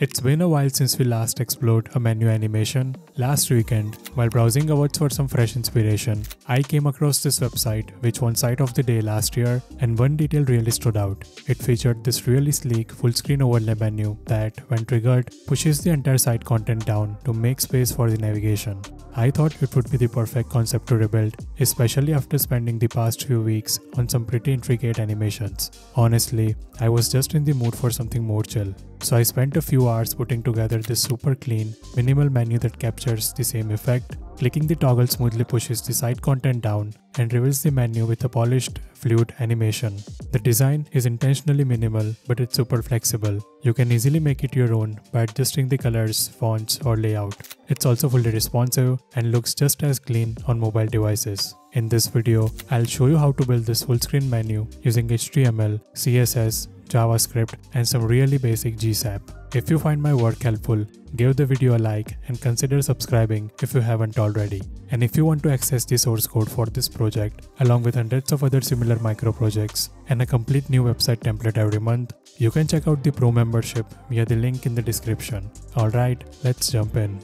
It's been a while since we last explored a menu animation. Last weekend, while browsing Awwwards for some fresh inspiration, I came across this website which won Site of the Day last year and one detail really stood out. It featured this really sleek full screen overlay menu that, when triggered, pushes the entire site content down to make space for the navigation. I thought it would be the perfect concept to rebuild, especially after spending the past few weeks on some pretty intricate animations. Honestly, I was just in the mood for something more chill. So I spent a few hours putting together this super clean, minimal menu that captures the same effect. Clicking the toggle smoothly pushes the site content down and reveals the menu with a polished, fluid animation. The design is intentionally minimal, but it's super flexible. You can easily make it your own by adjusting the colors, fonts, or layout. It's also fully responsive and looks just as clean on mobile devices. In this video, I'll show you how to build this full screen menu using HTML, CSS, JavaScript, and some really basic GSAP. If you find my work helpful, give the video a like and consider subscribing if you haven't already. And if you want to access the source code for this project, along with hundreds of other similar micro projects, and a complete new website template every month, you can check out the pro membership via the link in the description. Alright, let's jump in.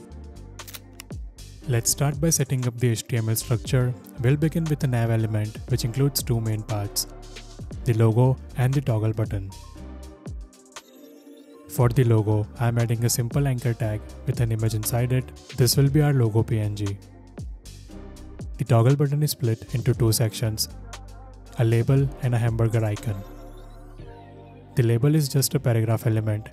Let's start by setting up the HTML structure. We'll begin with a nav element which includes two main parts, the logo and the toggle button. For the logo, I am adding a simple anchor tag with an image inside it. This will be our logo PNG. The toggle button is split into two sections, a label and a hamburger icon. The label is just a paragraph element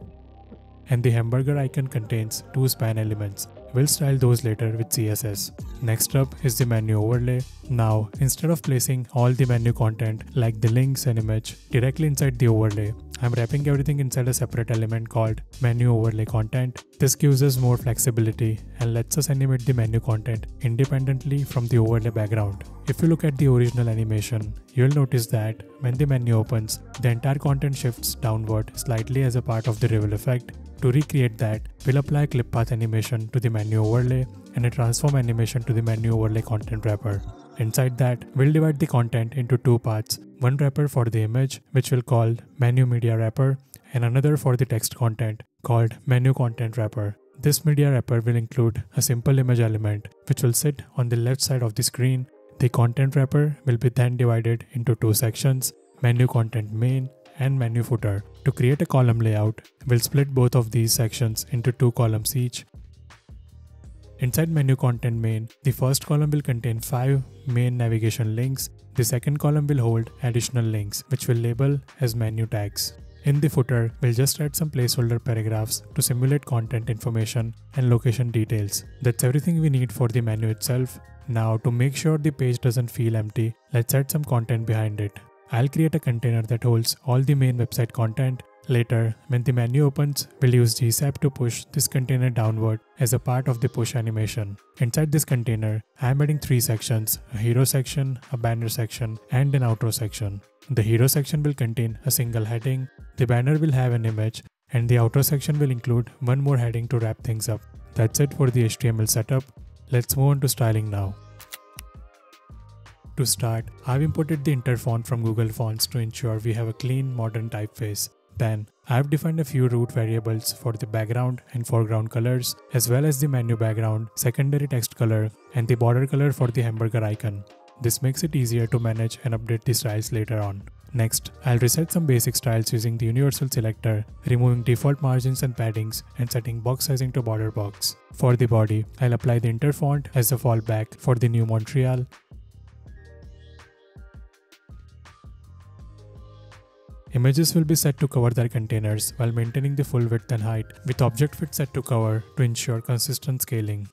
and the hamburger icon contains two span elements. We'll style those later with CSS. Next up is the menu overlay. Now, instead of placing all the menu content like the links and image directly inside the overlay, I'm wrapping everything inside a separate element called menu overlay content. This gives us more flexibility and lets us animate the menu content independently from the overlay background. If you look at the original animation, you'll notice that when the menu opens, the entire content shifts downward slightly as a part of the reveal effect. To recreate that, we'll apply clip path animation to the menu overlay and a transform animation to the menu overlay content wrapper. Inside that, we'll divide the content into two parts, one wrapper for the image, which we'll call menu media wrapper, and another for the text content, called menu content wrapper. This media wrapper will include a simple image element, which will sit on the left side of the screen. The content wrapper will be then divided into two sections, menu content main and menu footer. To create a column layout, we'll split both of these sections into two columns each. Inside menu content main, the first column will contain 5 main navigation links. The second column will hold additional links, which we'll label as menu tags. In the footer, we'll just add some placeholder paragraphs to simulate content information and location details. That's everything we need for the menu itself. Now to make sure the page doesn't feel empty, let's add some content behind it. I'll create a container that holds all the main website content. Later, when the menu opens, we'll use GSAP to push this container downward as a part of the push animation. Inside this container, I'm adding three sections, a hero section, a banner section, and an outro section. The hero section will contain a single heading, the banner will have an image, and the outro section will include one more heading to wrap things up. That's it for the HTML setup. Let's move on to styling now. To start, I've imported the inter font from Google Fonts to ensure we have a clean modern typeface. Then, I've defined a few root variables for the background and foreground colors, as well as the menu background, secondary text color, and the border color for the hamburger icon. This makes it easier to manage and update the styles later on. Next, I'll reset some basic styles using the universal selector, removing default margins and paddings and setting box sizing to border box. For the body, I'll apply the inter font as a fallback for the Neue Montreal Images will be set to cover their containers while maintaining the full width and height, with object fit set to cover to ensure consistent scaling.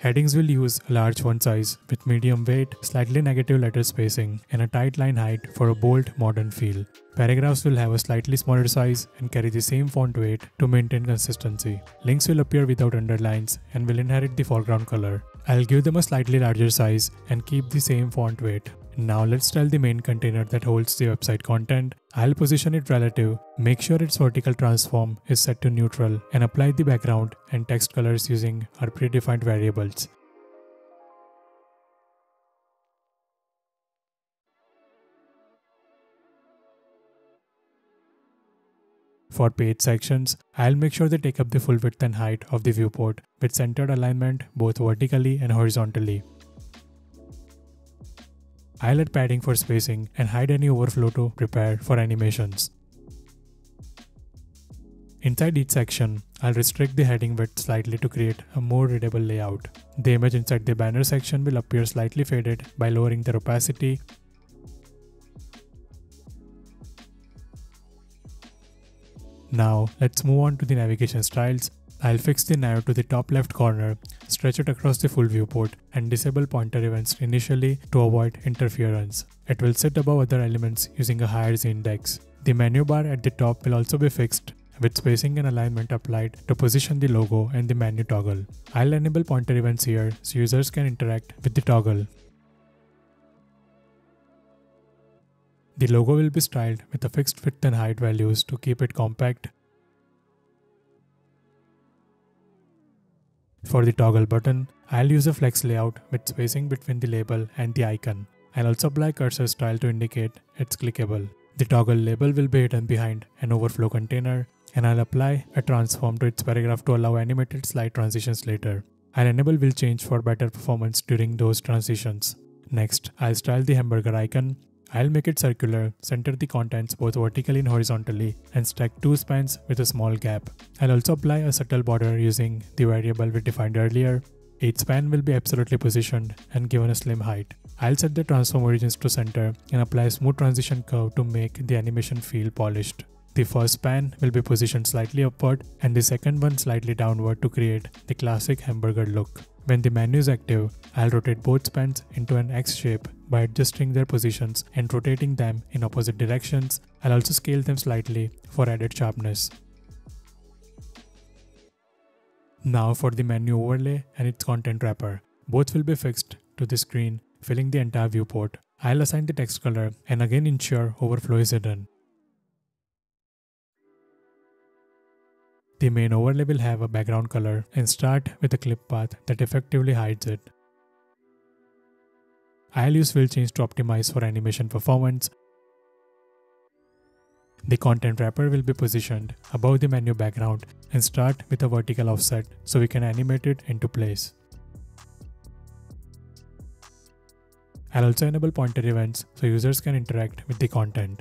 Headings will use a large font size with medium weight, slightly negative letter spacing, and a tight line height for a bold, modern feel. Paragraphs will have a slightly smaller size and carry the same font weight to maintain consistency. Links will appear without underlines and will inherit the foreground color. I'll give them a slightly larger size and keep the same font weight. Now let's tell the main container that holds the website content. I'll position it relative, make sure its vertical transform is set to neutral and apply the background and text colors using our predefined variables. For page sections, I'll make sure they take up the full width and height of the viewport with centered alignment both vertically and horizontally. Add padding for spacing and hide any overflow to prepare for animations. Inside each section, I'll restrict the heading width slightly to create a more readable layout. The image inside the banner section will appear slightly faded by lowering their opacity. Now, let's move on to the navigation styles. I'll fix the nav to the top left corner, stretch it across the full viewport, and disable pointer events initially to avoid interference. It will sit above other elements using a higher z index. The menu bar at the top will also be fixed with spacing and alignment applied to position the logo and the menu toggle. I'll enable pointer events here so users can interact with the toggle. The logo will be styled with a fixed width and height values to keep it compact. For the toggle button, I'll use a flex layout with spacing between the label and the icon. I'll also apply cursor style to indicate it's clickable. The toggle label will be hidden behind an overflow container and I'll apply a transform to its paragraph to allow animated slide transitions later. I'll enable will change for better performance during those transitions. Next, I'll style the hamburger icon. I'll make it circular, center the contents both vertically and horizontally, and stack two spans with a small gap. I'll also apply a subtle border using the variable we defined earlier. Each span will be absolutely positioned and given a slim height. I'll set the transform origins to center and apply a smooth transition curve to make the animation feel polished. The first span will be positioned slightly upward and the second one slightly downward to create the classic hamburger look. When the menu is active, I'll rotate both spans into an X shape by adjusting their positions and rotating them in opposite directions. I'll also scale them slightly for added sharpness. Now for the menu overlay and its content wrapper. Both will be fixed to the screen, filling the entire viewport. I'll assign the text color and again ensure overflow is hidden. The main overlay will have a background color and start with a clip path that effectively hides it. I'll use will change to optimize for animation performance. The content wrapper will be positioned above the menu background and start with a vertical offset so we can animate it into place. I'll also enable pointer events so users can interact with the content.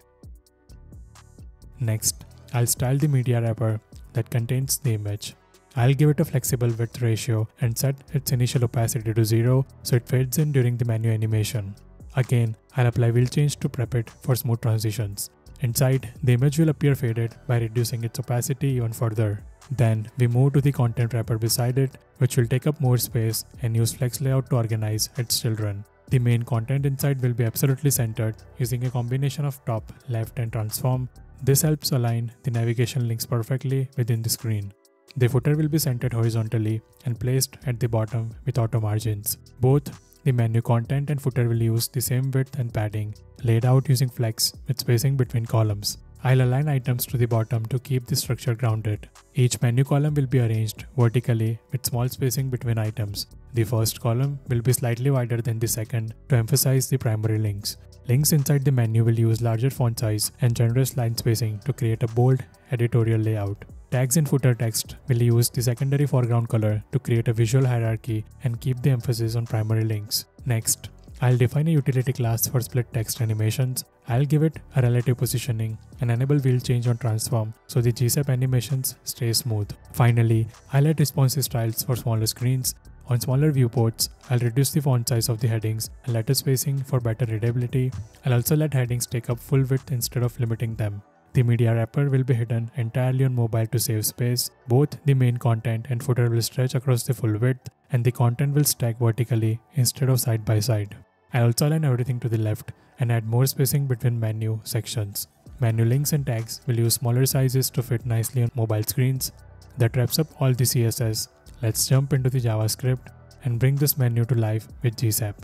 Next, I'll style the media wrapper that contains the image. I'll give it a flexible width ratio and set its initial opacity to 0 so it fades in during the menu animation. Again, I'll apply will change to prep it for smooth transitions. Inside, the image will appear faded by reducing its opacity even further. Then, we move to the content wrapper beside it, which will take up more space and use flex layout to organize its children. The main content inside will be absolutely centered using a combination of top, left and transform this helps align the navigation links perfectly within the screen. The footer will be centered horizontally and placed at the bottom with auto margins. Both the menu content and footer will use the same width and padding, laid out using flex with spacing between columns. I'll align items to the bottom to keep the structure grounded. Each menu column will be arranged vertically with small spacing between items. The first column will be slightly wider than the second to emphasize the primary links. Links inside the menu will use larger font size and generous line spacing to create a bold editorial layout. Tags in footer text will use the secondary foreground color to create a visual hierarchy and keep the emphasis on primary links. Next, I'll define a utility class for split text animations. I'll give it a relative positioning and enable will change on transform so the GSAP animations stay smooth. Finally, I'll add responsive styles for smaller screens on smaller viewports, I'll reduce the font size of the headings and letter spacing for better readability. I'll also let headings take up full width instead of limiting them. The media wrapper will be hidden entirely on mobile to save space. Both the main content and footer will stretch across the full width and the content will stack vertically instead of side by side. I also align everything to the left and add more spacing between menu sections. Menu links and tags will use smaller sizes to fit nicely on mobile screens. That wraps up all the CSS. Let's jump into the JavaScript and bring this menu to life with GSAP.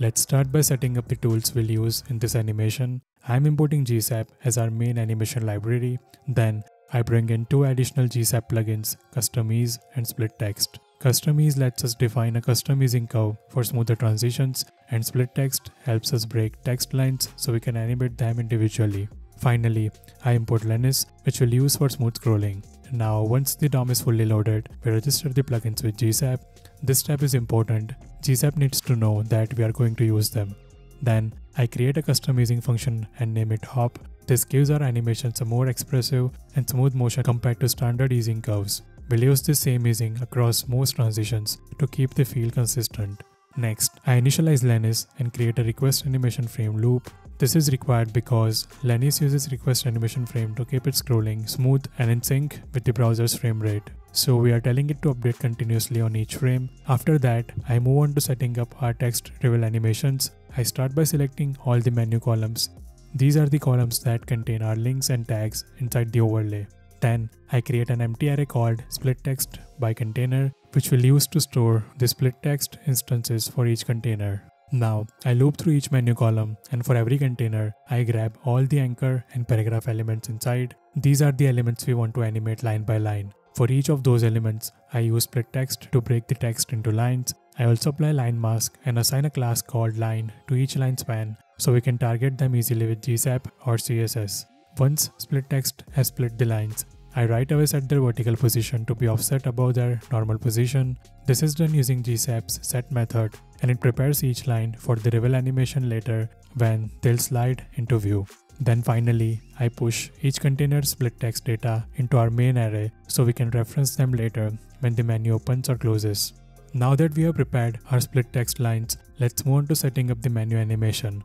Let's start by setting up the tools we'll use in this animation. I'm importing GSAP as our main animation library. Then I bring in two additional GSAP plugins, Custom Ease and Split Text. Custom Ease lets us define a custom easing curve for smoother transitions and Split Text helps us break text lines so we can animate them individually. Finally, I import Lenis, which we'll use for smooth scrolling. Now, once the DOM is fully loaded, we register the plugins with GSAP. This step is important. GSAP needs to know that we are going to use them. Then, I create a custom easing function and name it hop. This gives our animations a more expressive and smooth motion compared to standard easing curves. We'll use the same easing across most transitions to keep the feel consistent. Next, I initialize Lenis and create a request animation frame loop. This is required because Lenis uses request animation frame to keep it scrolling smooth and in sync with the browser's frame rate. So we are telling it to update continuously on each frame. After that, I move on to setting up our text reveal animations. I start by selecting all the menu columns. These are the columns that contain our links and tags inside the overlay. Then I create an empty array called split text by container which we'll use to store the split text instances for each container. Now, I loop through each menu column and for every container, I grab all the anchor and paragraph elements inside. These are the elements we want to animate line by line. For each of those elements, I use split text to break the text into lines. I also apply line mask and assign a class called line to each line span so we can target them easily with GSAP or CSS. Once split text has split the lines, I right away set their vertical position to be offset above their normal position. This is done using GSAP's set method and it prepares each line for the reveal animation later when they'll slide into view. Then finally, I push each container split text data into our main array so we can reference them later when the menu opens or closes. Now that we have prepared our split text lines, let's move on to setting up the menu animation.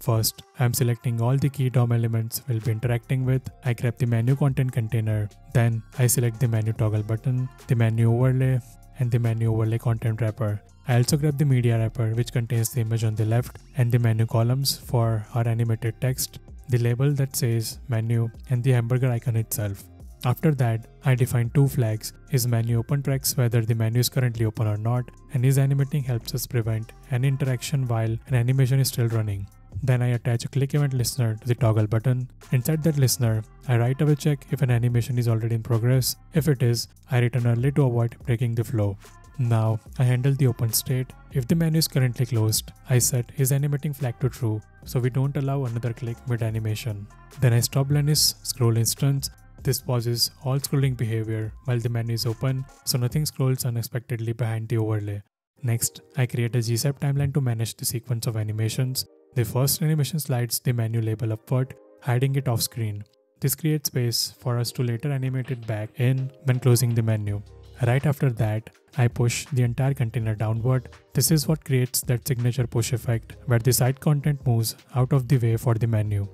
First, I am selecting all the key DOM elements we'll be interacting with. I grab the menu content container. Then I select the menu toggle button, the menu overlay, and the menu overlay content wrapper. I also grab the media wrapper which contains the image on the left and the menu columns for our animated text, the label that says menu, and the hamburger icon itself. After that, I define two flags. Is menu open tracks whether the menu is currently open or not, and is animating helps us prevent any interaction while an animation is still running. Then I attach a click event listener to the toggle button. Inside that listener, I right away check if an animation is already in progress. If it is, I return early to avoid breaking the flow. Now, I handle the open state. If the menu is currently closed, I set is animating flag to true, so we don't allow another click mid animation. Then I stop Lenis scroll instance. This pauses all scrolling behavior while the menu is open, so nothing scrolls unexpectedly behind the overlay. Next, I create a GSAP timeline to manage the sequence of animations. The first animation slides the menu label upward, hiding it off screen. This creates space for us to later animate it back in when closing the menu. Right after that, I push the entire container downward. This is what creates that signature push effect where the side content moves out of the way for the menu.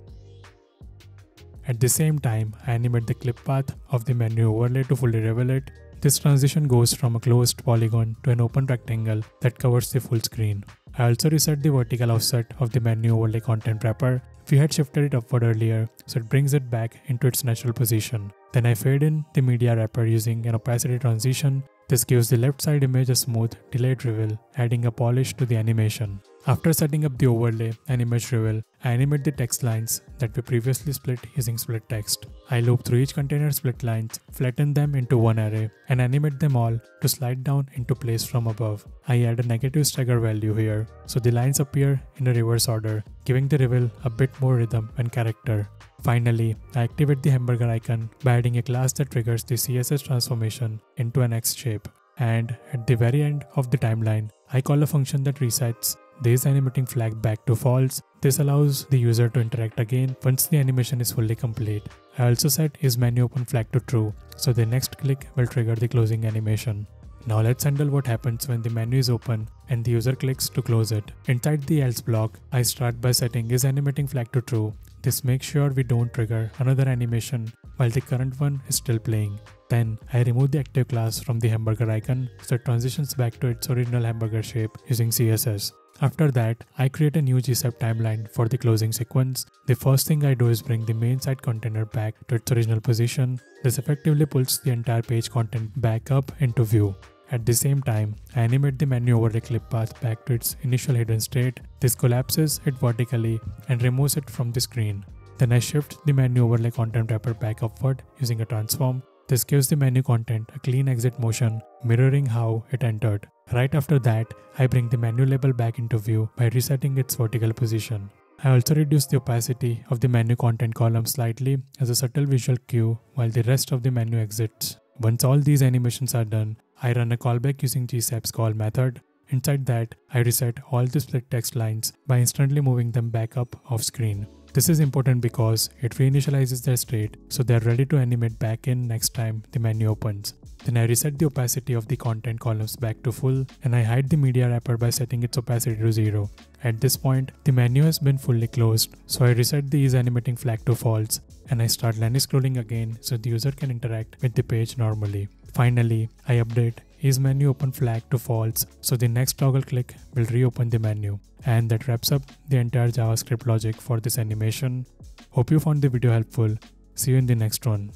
At the same time, I animate the clip path of the menu overlay to fully reveal it. This transition goes from a closed polygon to an open rectangle that covers the full screen. I also reset the vertical offset of the menu overlay content wrapper. We had shifted it upward earlier, so it brings it back into its natural position. Then I fade in the media wrapper using an opacity transition. This gives the left side image a smooth, delayed reveal, adding a polish to the animation. After setting up the overlay and image reveal, I animate the text lines that we previously split using split text. I loop through each container split lines, flatten them into one array, and animate them all to slide down into place from above. I add a negative stagger value here, so the lines appear in a reverse order, giving the reveal a bit more rhythm and character. Finally, I activate the hamburger icon by adding a class that triggers the CSS transformation into an X shape. And at the very end of the timeline, I call a function that resets this animating flag back to false. This allows the user to interact again once the animation is fully complete. I also set is menu open flag to true, so the next click will trigger the closing animation. Now let's handle what happens when the menu is open and the user clicks to close it. Inside the else block, I start by setting is animating flag to true. This makes sure we don't trigger another animation while the current one is still playing. Then I remove the active class from the hamburger icon so it transitions back to its original hamburger shape using CSS. After that, I create a new GSAP timeline for the closing sequence. The first thing I do is bring the main site container back to its original position. This effectively pulls the entire page content back up into view. At the same time, I animate the menu overlay clip path back to its initial hidden state. This collapses it vertically and removes it from the screen. Then I shift the menu overlay content wrapper back upward using a transform. This gives the menu content a clean exit motion, mirroring how it entered. Right after that, I bring the menu label back into view by resetting its vertical position. I also reduce the opacity of the menu content column slightly as a subtle visual cue while the rest of the menu exits. Once all these animations are done, I run a callback using GSAP's call method. Inside that, I reset all the split text lines by instantly moving them back up off screen. This is important because it reinitializes their state so they're ready to animate back in next time the menu opens. Then I reset the opacity of the content columns back to full and I hide the media wrapper by setting its opacity to 0. At this point, the menu has been fully closed, so I reset the ease animating flag to false and I start Lenis scrolling again so the user can interact with the page normally. Finally, I update is menu open flag to false so the next toggle click will reopen the menu. And that wraps up the entire JavaScript logic for this animation. Hope you found the video helpful. See you in the next one.